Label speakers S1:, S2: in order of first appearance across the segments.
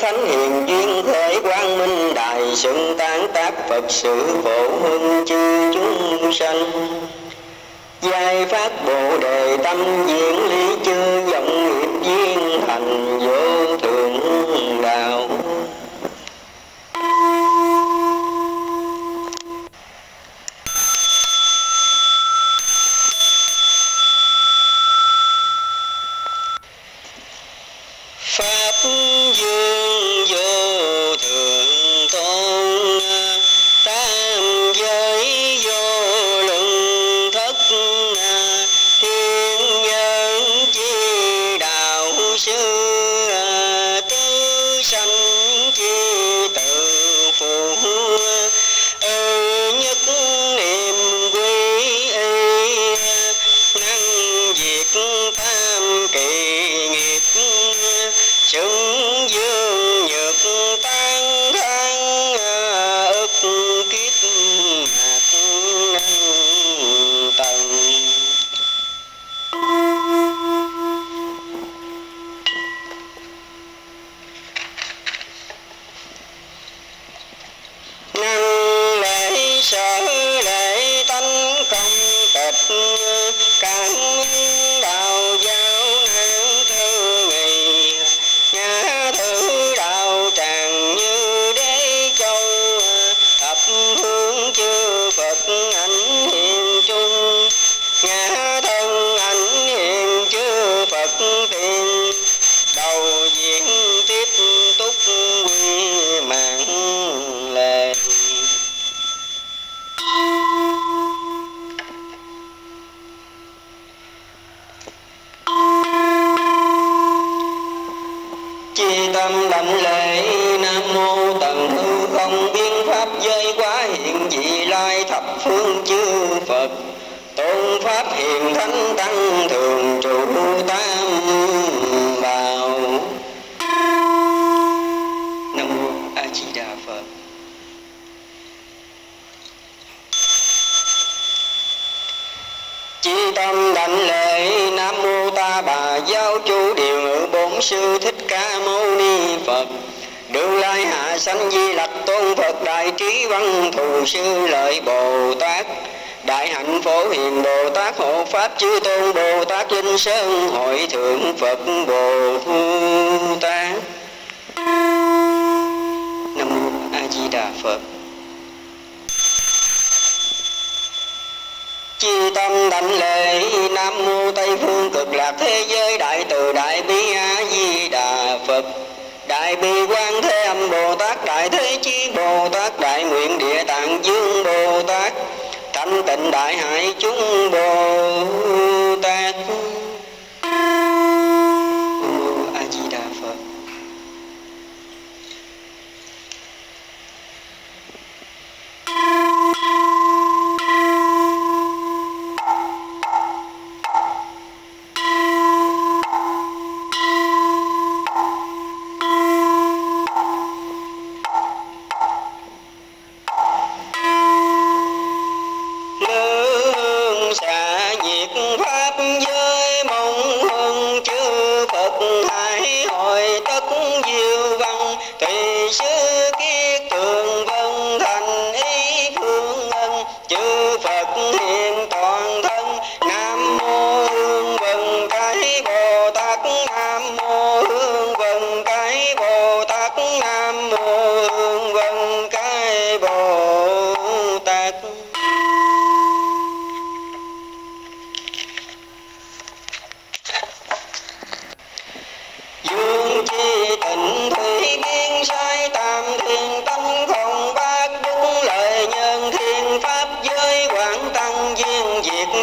S1: thánh hiền duyên thể quang minh đài xưng tán tác phật sự phổ hưng chư chúng sanh. Giai phát bồ đề tâm diễn lý chư vọng nghiệp duyên thành vô thượng đạo pháp dương vô pháp giới quá hiện vị lai thập phương chư phật. Tôn pháp hiền thánh tăng thường trụ tam bảo. Nam mô a di đà phật. Chi tâm đảnh lễ, nam mô ta bà giáo chủ điều ngự bổn sư thích ca mâu ni phật đường lai hạ sanh di lặc tôn phật, đại trí văn thù sư lợi bồ tát. Đại hạnh phổ hiền bồ tát, hộ pháp chư tôn bồ tát, linh sơn hội thượng phật bồ tát. Nam mô a di đà phật. Chi tâm đảnh lễ, nam mô tây phương cực lạc, thế giới đại từ đại bi a đại bi quan thế âm bồ tát, đại thế chí bồ tát, đại nguyện địa tạng dương bồ tát, thanh tịnh đại hải chúng bồ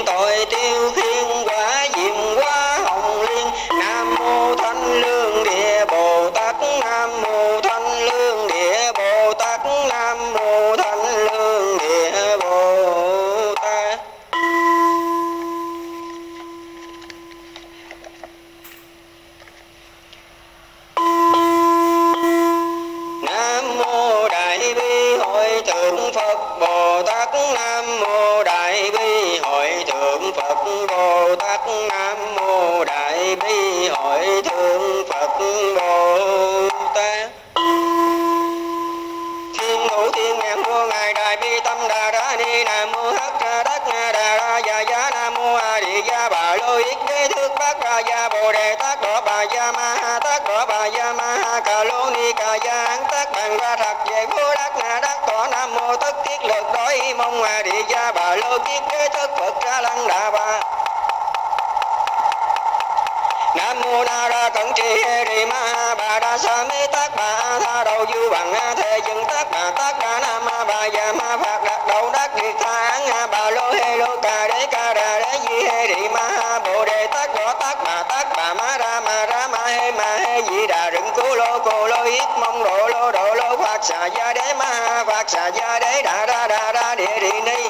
S1: tội tiêu khiển. lợi lư yết đế thước ra gia bồ đề, tác đỏ bà gia ma ha tác đỏ bà gia ma ha cà lô ni cà gia hán tác bằng ra thật về vô đắc na đắc tỏ nam mô tất tiết lực đối mong hòa địa gia bà lô kiết đế thức phật ra lăng đà bà nam mô na ra cẩn trì hê rì ma bà đa sa mê tác bà tha đầu du bằng a thề dừng tác bà tác bà nam ma bà già ma phạt đặt đầu đắc diệt tha án ha bà lô hê lô cà đế ca đà đế di hê rì ma ha bồ đề tác bỏ tác bà tác bà ma ra ma ra ma hê ma hê di đà rừng cú lô cô lô yết mong độ lô độ lô phạt xà gia đế ma phật phạt xà gia đế đà ra đà ra địa đi ni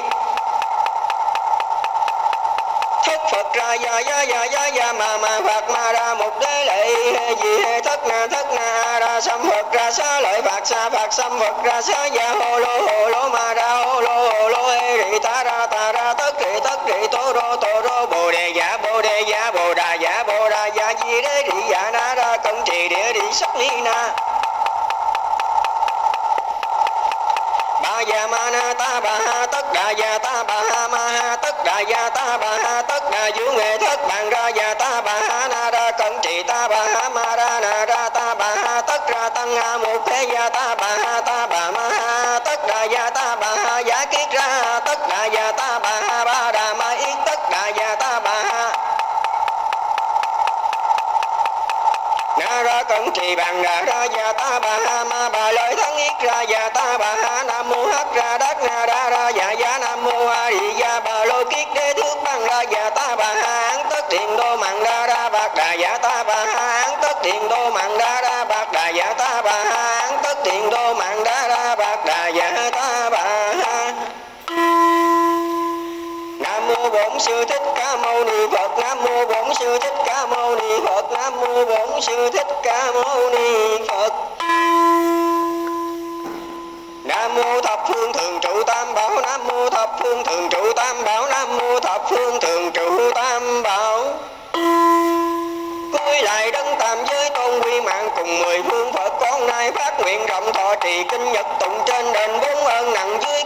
S1: thất phật ra ya ya ya ya ya ma ma phật ma ra một đế lệ. He gì he thất na thất na ra sam phật ra xa lợi phật sa phật sam phật ra xa ya hô lô hô lô, ma ra, hô lô hô lô he rị ta ra ta ra, tất rị tất rị, tô rô tô rô. Bồ đề giả, bồ đề giả, bồ đà giả, bồ đà giả, di đế rị giả, na ra, công trì địa rị, sắc ni na. Già ma na ta ba ha tất đà già ta ba ha ma ha tất đà già ta ba ha tất đà vũ nghệ thất bàn ra già ta ba ha na ra cận trị ta ba ha ma ra na ra ta ba ha tất ra tăng ha một thế già ta ba ha ta ba ma ha tất đà già ta ba ha giả kiết ra tất đà già ta na ra cẩn trì bằng đà ra già ta bà ha ma bà lợi thân yết ra già ta bà ha nam mô hắc ra đắc na ra ra già già nam mô a di gia bà. Lô kiết đế thước bằng ra già ta bà ha, án tất tiền đô mạng ra ra bạc đà già ta bà ha, án tất tiền đô mạng ra ra bạc đà già ta bà ha, án tất tiền đô mạng ra ra bạc đà già ta Bổn Sư Thích Ca Mâu Ni Phật, Nam mô Bổn Sư Thích Ca Mâu Ni Phật, Nam mô Bổn Sư Thích Ca Mâu Ni Phật. Nam mô thập phương thường trụ tam bảo, Nam mô thập phương thường trụ tam bảo, Nam mô thập phương thường trụ tam bảo. Cuối lại đấng tam giới tôn quy mạng cùng mười phương Phật, con nay phát nguyện rộng thọ trì kinh nhật tụng trên đền bốn ơn nặng dưới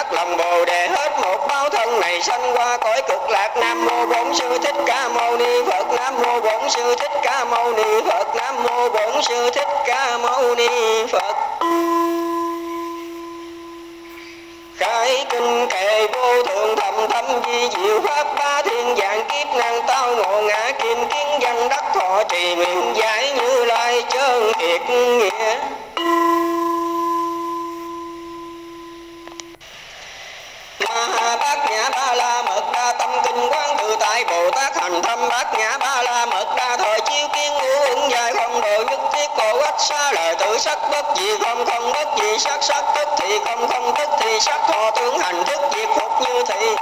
S1: phát lòng bồ đề hết một báo thân này sanh qua cõi cực lạc nam mô bổn sư thích ca mâu ni phật. Nam mô bổn sư thích ca mâu ni phật. Nam mô bổn sư thích ca mâu ni phật. Khai kinh kệ vô thượng thầm thâm di diệu pháp ba thiên dạng kiếp năng tao ngộ ngã kim kiến văn đắc thọ trì nguyện giải như lai chân thiệt nghĩa Ma bát nhã ba la mật đa, tâm kinh quán tự tại bồ tát, hành thâm bát nhã ba la mật đa, thời chiếu kiến ngũ ứng dài không độ nhất thiết cổ ách xa lời tự sắc bất gì không không bất gì sắc sắc tức thì không không tức thì sắc thọ tướng hành thức diệt phục như thị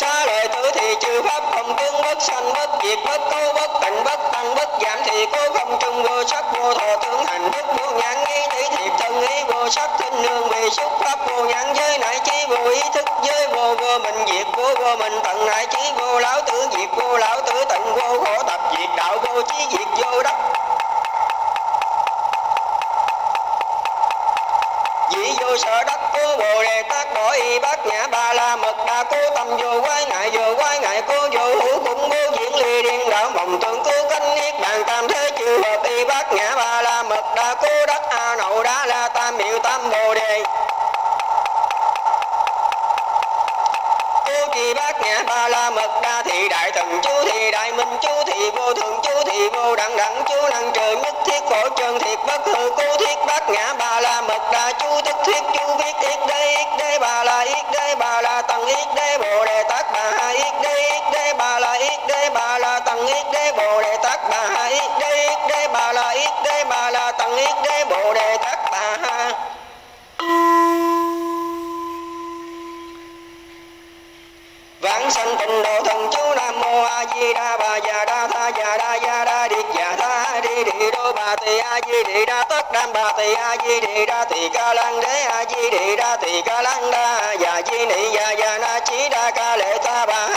S1: xa lời tử thì trừ pháp không tướng bất sanh, bất diệt, bất cấu bất tịnh bất tăng, bất giảm thì cố không trung vô sắc, vô thọ tướng hành bất vô nhãn ý tỷ thiệt thân ý, vô sắc thinh nương vì xúc pháp, vô nhãn giới nại trí, vô ý thức giới, vô vô mình diệt, vô vô mình tận nại trí, vô lão tử diệt, vô lão tử tận, vô khổ tập diệt, đạo vô trí diệt, vô đắc dĩ sợ sở cô bồ đề tác đổi y bát nhã ba la mật đa cố tâm vô quái ngại, vô quái ngại cố vô hữu cũng vô diễn ly điên đạo vòng tưởng cố cánh niết bàn tam thế chư hợp y bát nhã ba la mật đa cố đất a nậu đá la tam miệu tam bồ đề. Cố bát nhã ba la mật đa thị đại thần chú thì đại minh chú thì vô thường chú thì vô đẳng đẳng chú năng trời nhất thiết khổ trơn thiệt bất hư cố thiết bát nhã ba la mật đa chú tức thiết chú viết yết đế yết đế ba la yết đế ba la tăng yết đế bồ đề tát bà ha yết đế yết đế ba la yết đế ba la tăng yết đế bồ đề tát bà ha yết đế yết đế ba la yết đế ba la tăng yết đế bồ đề tát bà ha vãng sanh tịnh độ thần chú nam mô a di đà bà già đa tha già đa già đa điệt già tha đi đi đô bà tỳ a di đi đa tất nam bà tỳ a di đi đa tỳ ca lăng đế a di đi đa tỳ ca lăng đa già di nị dạ già già na chí đa ca lệ tha bà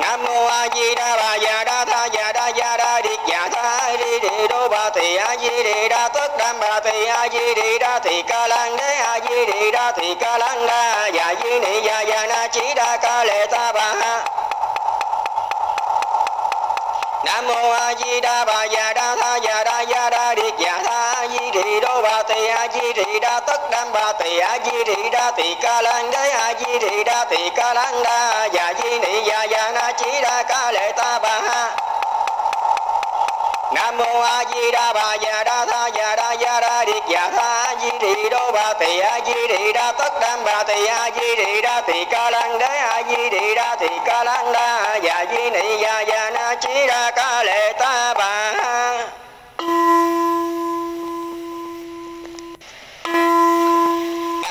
S1: nam mô a di đà bà, già đa tha, già đa già đa đi, già tha đi đi đô bà thì a di đi đa tất đam bà thì a di đi đa thì ca lan đế a di đi đa thì ca lan đa, già di ni già già na chỉ đa ca lệ ta bà ha nam mô a di đà bà già đa tha già đa già đa điệt già tha a di thị đô bà tỳ a di thị đa tất đam bà tỳ a di thị đa tỳ ca lan đế a di thị đa tỳ ca lan đa già di nị già già na chỉ đa ca lệ ta bà ha nam mô a di đà bà già đa tha già đa già đa điệt già tha a di thị đô bà tỳ a di thị đa tất đam bà tỳ a di thị đa tỳ ca lan đế a di thị đa tỳ ca lan đa già di nị già già na chỉ đa ca lệ ta bà.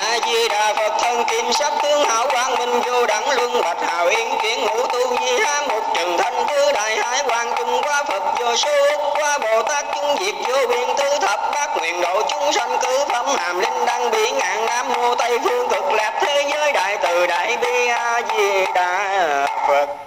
S1: A di đà phật thân kim sắc tướng hảo quang minh vô đẳng luân bạch hào yên kiến ngũ tu di há một trần thanh tứ đại hải quang trung qua phật vô số, qua bồ tát chúng diệt vô biên tứ thập bát nguyện độ chúng sanh cứ phẩm hàm linh đăng biển ngạn nam mô tây phương cực lạc thế giới đại từ đại bi a di đà phật.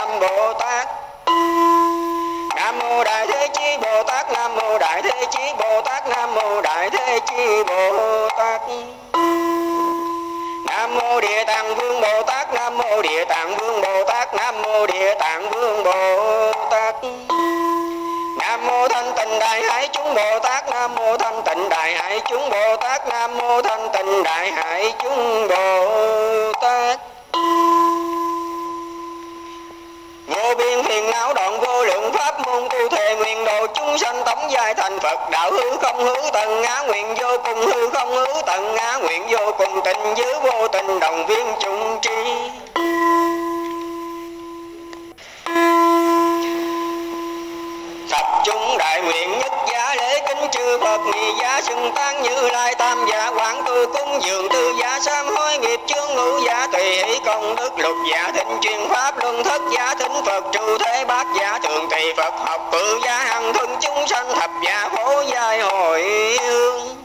S1: bồ tát nam mô đại thế chí bồ tát nam mô đại thế chí bồ tát nam mô đại thế chí bồ tát nam mô địa tạng vương bồ tát nam mô địa tạng vương bồ tát nam mô địa tạng vương bồ tát nam mô thanh tịnh đại hải chúng bồ tát nam mô thanh tịnh đại hải chúng bồ tát nam mô thanh tịnh đại hải chúng bồ tát vô biên phiền não đoạn vô lượng pháp môn tu thề nguyện độ chúng sanh tống giai thành phật. Đạo hư không hữu tận, ngã nguyện vô cùng, hư không hữu tận, ngã nguyện vô cùng, tình dưới vô tình, đồng viên chung tri. Chư Phật nghị giá xưng tán như lai tam giả quảng tư cúng dường tư giả sám hối nghiệp chương ngũ giả tùy hỷ công đức lục giả thịnh truyền pháp luân thất giả thính Phật trụ thế bát giả thường tùy Phật học cử giả hằng thân chúng sanh thập giả phổ giai hồi hương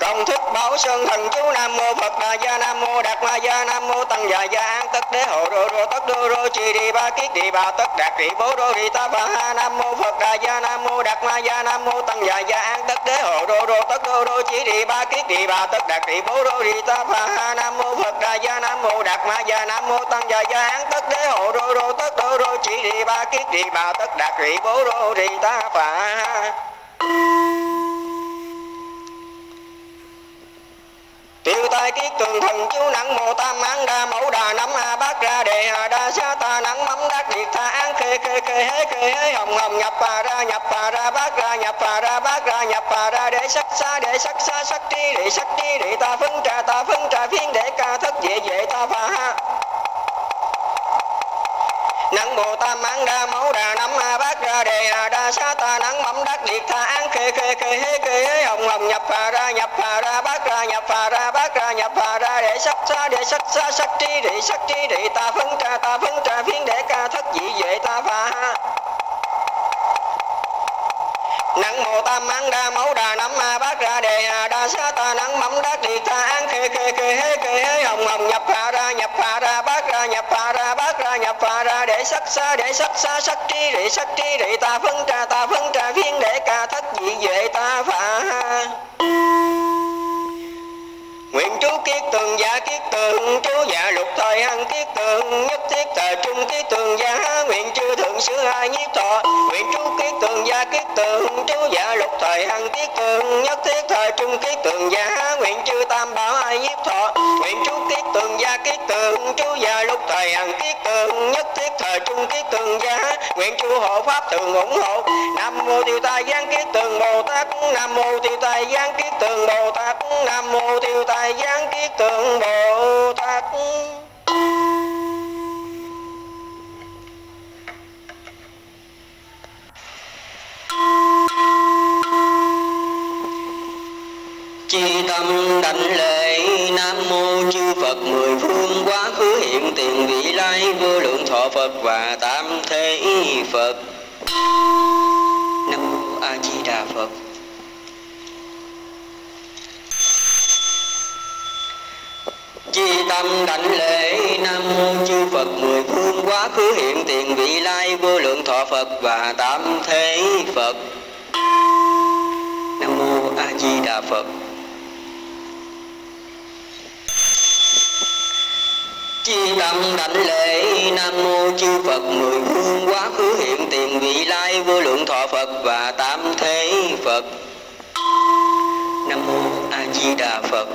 S1: công thức bảo sơn thần chú nam mô phật đà gia nam mô đạt ma gia nam mô tăng già gia an tất đế hộ rô rô tất đô rô chi đi ba kiết đi ba tất đạt trị bố rô đi ta bà ha nam mô phật đà gia nam mô đạt ma gia nam mô tăng già gia an tất đế hộ rô rô tất đô rô chi đi ba kiết đi ba tất đạt trị bố rô đi ta bà ha nam mô phật đà gia nam mô đạt ma gia nam mô tăng già gia an tất đế hộ rô rô tất đô rô chi đi ba kiết đi ba tất đạt trị bố rô đi ta bà tiêu tai kiết tường thần chiếu nặng mô tam mang đa, mẫu đà nắm a bát ra đề hà đa sa ta nắng mắm đắc điệt tha án khê khê khê, hế khê, hế, hồng hồng, nhập bà ra, nhập bà ra, bát ra, nhập bà ra, bát ra, nhập bà ra, để sắc xa để sắc xa sắc tri để sắc tri để ta phân trà, ta phân trà phiên, để ca thất dễ dễ ta phá ha nắng bồ tam mãn đa mẫu đà năm a bát ra đề à, đa sa ta nắng mắm đắc liệt tha án khê khê khê hế khê hế hồng hồng nhập phà ra, nhập phà ra, bát ra, nhập phà ra, bát ra, nhập phà ra, để sắc xa để sắc xa sắc tri để sắc tri để ta phân trà ta phân trà phiến để ca thất dị vệ, ta phà nắng mô tam mãn đa mẫu đà nắm a bát ra đề hà đa sa ta nắng mắm đát đi ta ăn khê khê khê hê khê hê hồng hồng, nhập hà ra, nhập hà ra bát ra, nhập hà ra bát ra, nhập hà ra. Để sắc xa để sắc xa sắc tri rị sắc tri rị ta phân trà, ta phân trà phiên để ca thất dị vệ ta phá Nguyện chú kiết tường gia kiết tường, chú dạ lục thời ăn kiết tường, nhất thiết thời trung kiết tường gia, nguyện chư thượng sứ hai nhiếp thọ nguyện chú kiết tường gia kiết tường, chú dạ lục thời ăn kiết tường, nhất thiết thời trung kiết tường gia, nguyện chư tam bảo hai nhiếp thọ nguyện chú kiết tường gia kiết tường, chú dạ lục thời ăn kiết tường, nhất thiết thời trung kiết tường gia, nguyện chư hộ pháp tường ủng hộ. Nam mô tiêu tài giang kiết tường, bồ tát nam mô tiêu tài giang kiết tường, bồ tát nam mô tiêu tài giang kiết tượng bồ tát chi tâm đảnh lễ nam mô chư phật mười phương quá khứ hiện tiền vị lai vô lượng thọ phật và tam thế phật. Nam mô a di đà phật. Chi tâm đảnh lễ nam mô chư phật, mười phương quá khứ hiện tiền, vị lai vô lượng thọ phật và tam thế phật. Nam mô a di đà phật. Chi tâm đảnh lễ nam mô chư phật, mười phương quá khứ hiện tiền, vị lai vô lượng thọ phật và tam thế phật. Nam mô a di đà phật.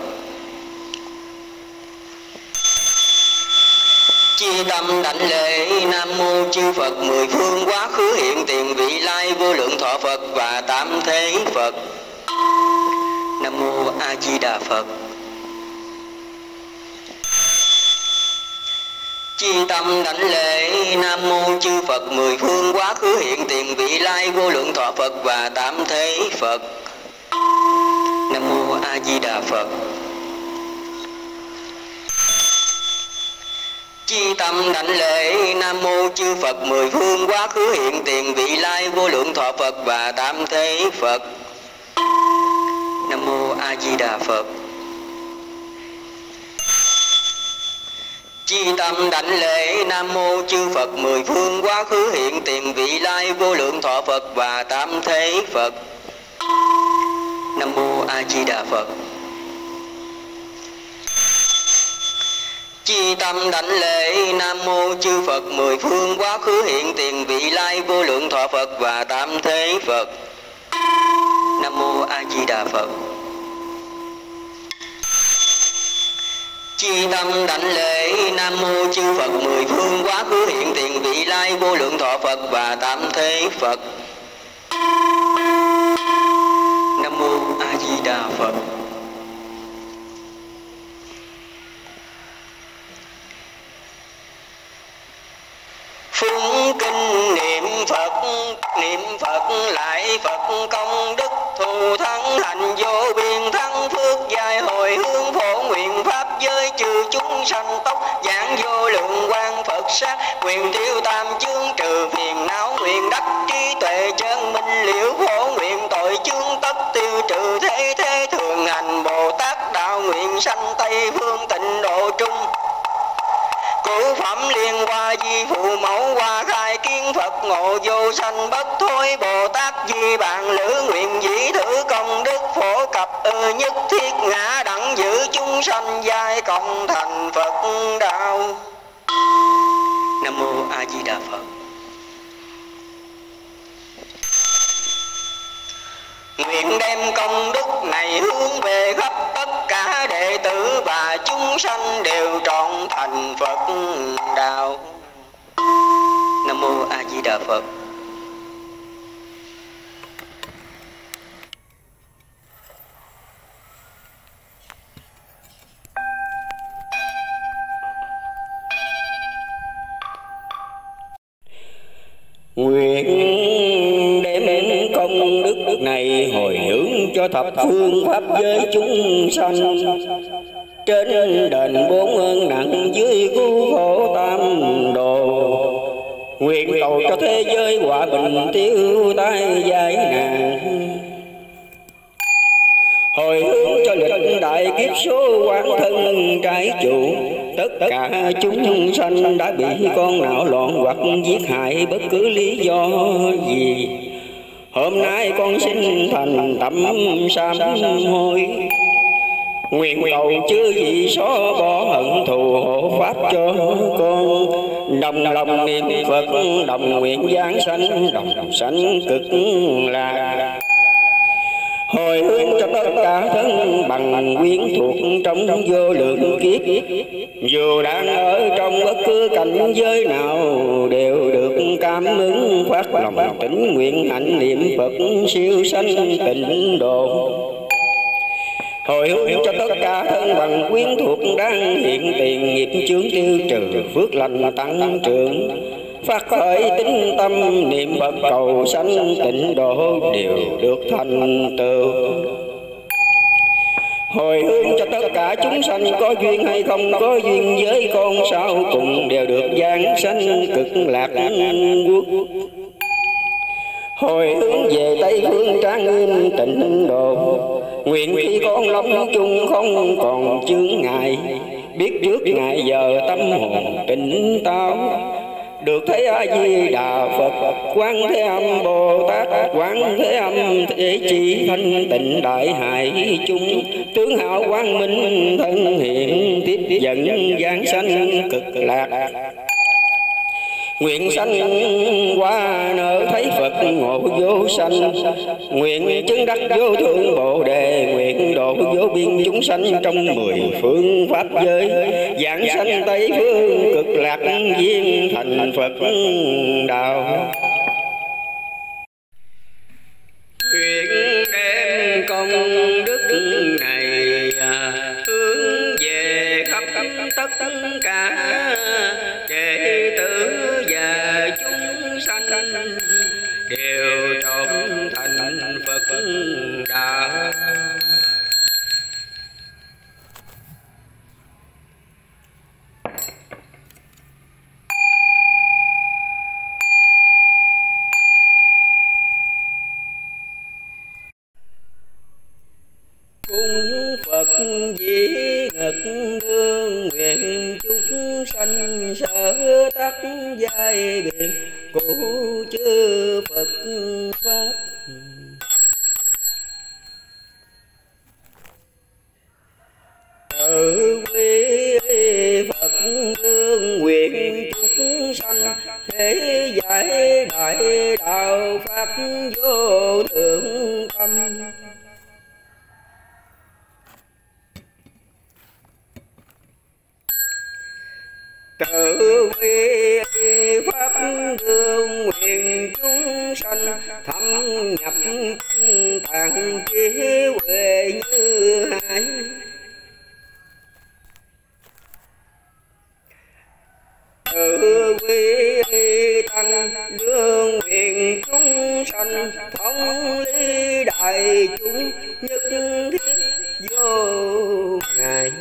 S1: Chi tâm đảnh lễ nam mô chư phật. Mười phương quá khứ hiện tiền, vị lai vô lượng thọ phật và tam thế phật. Nam mô a di đà phật. Chi tâm đảnh lễ nam mô chư phật. Mười phương quá khứ hiện tiền, vị lai vô lượng thọ phật và tam thế phật. Nam mô a di đà phật. Chi tâm đảnh lễ, nam mô chư phật, mười phương quá khứ hiện tiền, vị lai vô lượng thọ phật và tam thế phật. Nam mô a di đà phật. Chi tâm đảnh lễ, nam mô chư phật, mười phương quá khứ hiện tiền, vị lai vô lượng thọ phật và tam thế phật. Nam mô a di đà phật. Chi tâm đảnh lễ nam mô chư phật, mười phương quá khứ, hiện tiền, vị lai, vô lượng, thọ phật và tam thế phật. Nam mô a di đà phật. Chi tâm đảnh lễ nam mô chư phật, mười phương quá khứ, hiện tiền, vị lai, vô lượng, thọ phật và tam thế phật. Nam mô a di đà phật. Phật công đức thù thắng hành vô biên thắng, phước dài hồi hướng phổ nguyện pháp giới trừ chúng sanh tóc giảng vô lượng quan phật sát nguyện tiêu tam chương trừ phiền não, nguyện đắc trí tuệ chân minh liễu, phổ nguyện tội chương tất tiêu trừ thế thế thường hành bồ tát, đạo nguyện sanh tây phương tịnh độ trung. Cửu phẩm liên hoa, di phụ mẫu hoa, khai kiến Phật ngộ vô sanh, bất thối Bồ Tát di bạn lữ nguyện dĩ thử công đức phổ cập, ư nhất thiết ngã đẳng, giữ chúng sanh, giai cộng thành Phật đạo Nam mô A Di Đà Phật. Nguyện đem công đức này hướng về khắp tất cả đệ tử và chúng sanh đều trọn thành phật đạo. Nam mô a di đà phật. Nguyện đem công đức này hồi hướng cho thập phương pháp giới chúng sanh. Trên đền bốn ơn nặng dưới cứu khổ tam đồ, nguyện cầu cho thế giới hòa bình tiêu tai dài nạn. Hồi hướng cho lịch đại kiếp số quán thân trái chủ, tất cả chúng sanh đã bị con não loạn hoặc giết hại bất cứ lý do gì hôm nay con xin thành tâm sám hối. Nguyện cầu chư vị xóa bỏ hận thù hộ pháp cho con. Đồng lòng niệm phật, đồng nguyện giáng sanh, đồng sanh cực lạc tất cả thân bằng quyến thuộc trong vô lượng kiếp. Dù đang ở trong bất cứ cảnh giới nào, đều được cảm ứng phát lòng tỉnh nguyện hạnh niệm phật siêu sanh tịnh độ. Hồi hướng cho tất cả thân bằng quyến thuộc đang hiện tiền nghiệp chướng tiêu trừ phước lành tăng trưởng. Phát khởi tính tâm niệm phật cầu sanh tịnh độ đều được thành tựu hồi hướng cho tất cả chúng sanh có duyên hay không có duyên với con sau cùng đều được giáng sanh cực lạc quốc. Hồi hướng về tây phương trang nghiêm tịnh độ nguyện khi con long chung không còn chướng ngại biết trước ngày giờ tâm hồn tỉnh táo được thấy a di đà phật. Quán thế âm bồ tát quán thế âm thế chi thanh tịnh đại hải chung tướng hảo quang minh thân hiện tiếp dẫn giáng sanh cực lạc Nguyện sanh qua nở thấy Phật ngộ vô sanh. Nguyện chứng đắc vô thượng Bồ Đề. Nguyện độ vô biên chúng sanh trong mười phương Pháp giới. Giảng sanh Tây Phương cực lạc viên thành Phật đạo. Nguyện đem công đức này à, hướng về khắp tất cả đạo cung Phật dĩ ngật đương nguyện chúng sanh sở tắc giai biệt cụ chư Phật pháp đại đạo pháp vô thượng tâm. Tự quy pháp đương nguyện chúng sanh, thâm nhập tạng trí huệ như hải. Nguyện chúng sanh thống lý đại chúng nhất thiết vô ngại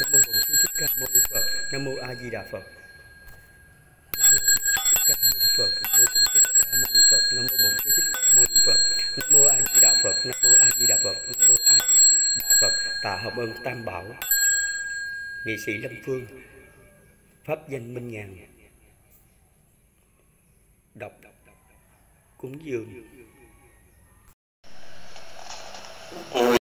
S2: nam mô bổn sư thích ca mâu ni phật nam mô a di đà phật nam mô bổn sư thích ca mâu ni phật nam mô bổn sư thích ca mâu ni phật nam mô bổn sư thích ca mâu ni phật nam mô a di đà phật nam mô a di đà phật nam mô a di đà phật tạ hồng ơn tam bảo nghị sĩ lâm phương. Pháp danh minh ngàn đọc cúng dường.